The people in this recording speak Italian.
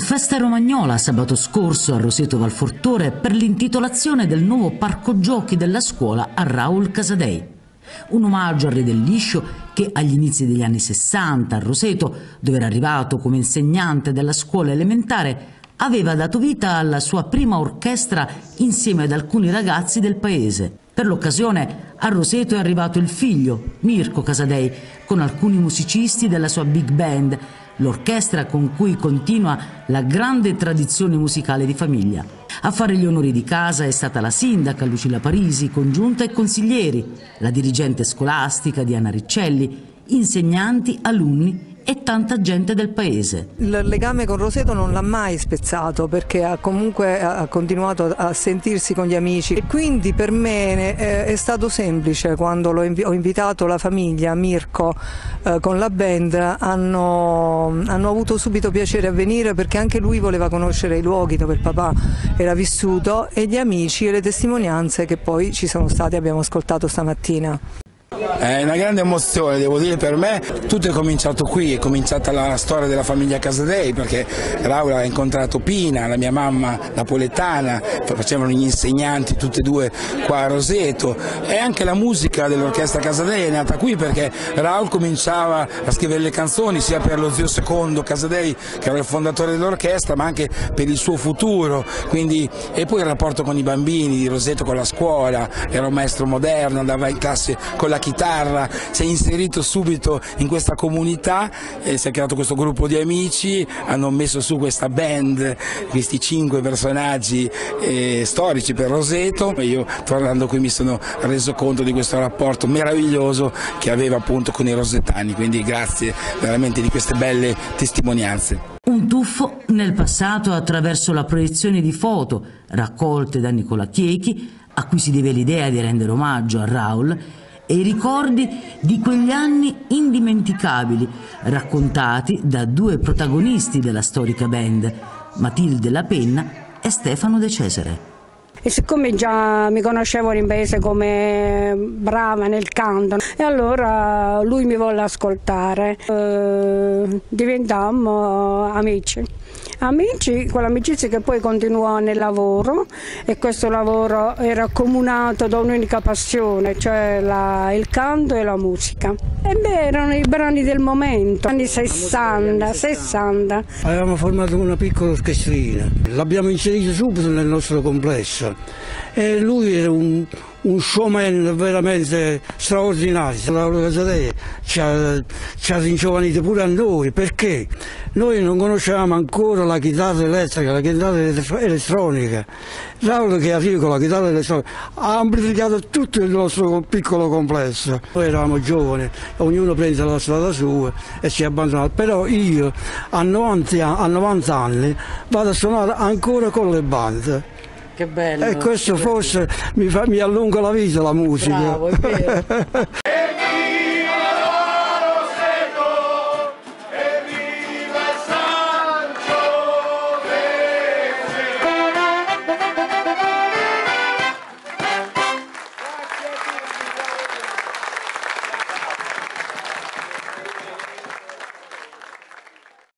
Festa romagnola sabato scorso a Roseto Valfortore per l'intitolazione del nuovo parco giochi della scuola a Raul Casadei. Un omaggio al re del liscio che agli inizi degli anni 60 a Roseto, dove era arrivato come insegnante della scuola elementare, aveva dato vita alla sua prima orchestra insieme ad alcuni ragazzi del paese. Per l'occasione a Roseto è arrivato il figlio, Mirko Casadei, con alcuni musicisti della sua big band, l'orchestra con cui continua la grande tradizione musicale di famiglia. A fare gli onori di casa è stata la sindaca Lucilla Parisi, congiunta e consiglieri, la dirigente scolastica Diana Riccelli, insegnanti, alunni e tanta gente del paese. Il legame con Roseto non l'ha mai spezzato perché ha comunque ha continuato a sentirsi con gli amici e quindi per me è stato semplice quando ho invitato la famiglia, Mirko eh, con la band, hanno, hanno avuto subito piacere a venire perché anche lui voleva conoscere i luoghi dove il papà era vissuto e gli amici e le testimonianze che poi ci sono state abbiamo ascoltato stamattina. È una grande emozione, devo dire per me. Tutto è cominciato qui, è cominciata la storia della famiglia Casadei perché Raul ha incontrato Pina, la mia mamma napoletana, facevano gli insegnanti tutte e due qua a Roseto e anche la musica dell'orchestra Casadei è nata qui perché Raul cominciava a scrivere le canzoni sia per lo zio secondo Casadei che era il fondatore dell'orchestra ma anche per il suo futuro Quindi, e poi il rapporto con i bambini di Roseto con la scuola, era un maestro moderno, andava in classe con la chitarra si è inserito subito in questa comunità, eh, si è creato questo gruppo di amici, hanno messo su questa band, questi cinque personaggi eh, storici per Roseto e io tornando qui mi sono reso conto di questo rapporto meraviglioso che aveva appunto con i rosetani, quindi grazie veramente di queste belle testimonianze. Un tuffo nel passato attraverso la proiezione di foto raccolte da Nicola Chiechi, a cui si deve l'idea di rendere omaggio a Raul, e i ricordi di quegli anni indimenticabili raccontati da due protagonisti della storica band, Matilde La Penna e Stefano De Cesare. E siccome già mi conoscevano in paese come brava nel canto, e allora lui mi volle ascoltare, eh, diventammo amici. Amici, quell'amicizia che poi continuò nel lavoro e questo lavoro era accomunato da un'unica passione, cioè la, il canto e la musica. E beh, erano i brani del momento, anni 60, 60. Avevamo formato una piccola orchestrina, l'abbiamo inserita subito nel nostro complesso e lui era un, un showman veramente straordinario. Laura Casadei ci ha, ci ha ringiovanito pure a noi perché noi non conoscevamo ancora la chitarra elettrica, la chitarra elettronica. Laura che arriva con la chitarra elettronica ha amplificato tutto il nostro piccolo complesso. Noi eravamo giovani, ognuno prende la strada sua e si è abbandonato, però io a 90, a 90 anni vado a suonare ancora con le bande. Che bello. E questo forse mi, fa, mi allunga la vita la musica. Bravo, è vero.